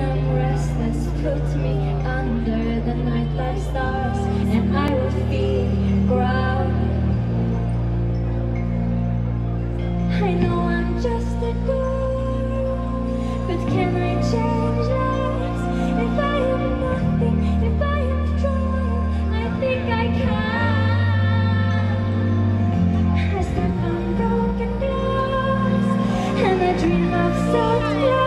I'm restless, put me under the night nightlife stars, and I will feel ground. I know I'm just a girl, but can I change lives? If I am nothing, if I am I think I can. I step on broken glass, and I dream of soft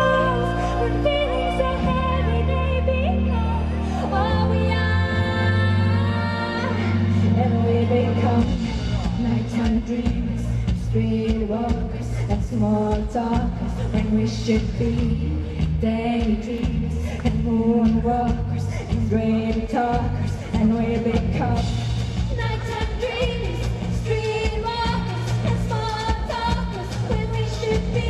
streetwalkers, and small talkers. When we should be daydreamers and moonwalkers and dream talkers, and we become nighttime streetwalkers, and small talkers. When we should be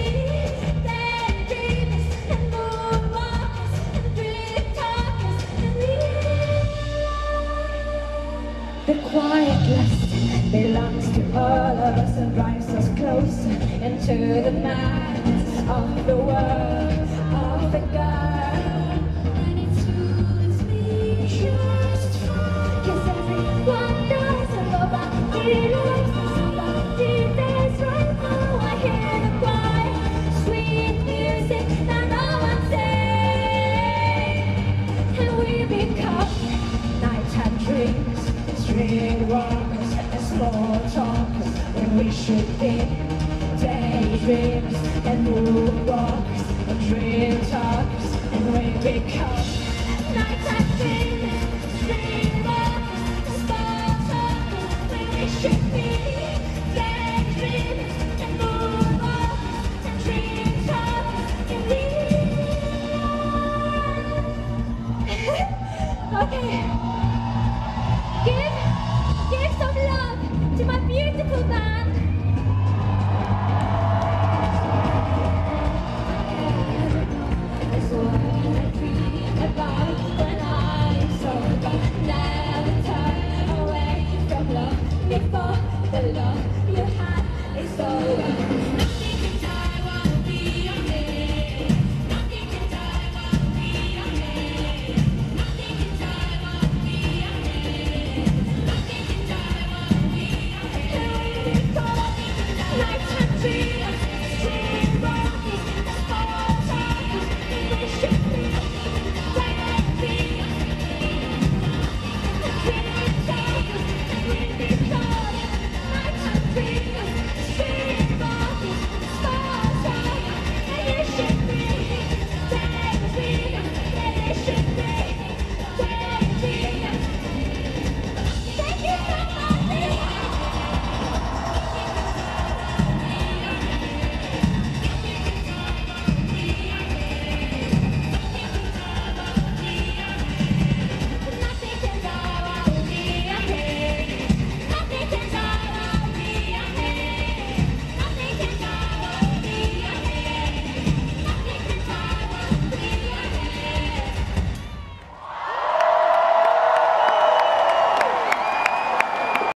and moonwalkers and dream talkers, and we. The quiet lust belongs to all of us and drives us closer into the madness of the world of the girl. And it suits me just fine. 'Cause everyone knows that nobody loves somebody there's right now. I hear the quiet, sweet music one. And we become nighttime dreams, and talkers when we should be daydreams and moonwalks and dream talks and when we should be daydreams and and dream talks and Okay Give, give some love to my beautiful band.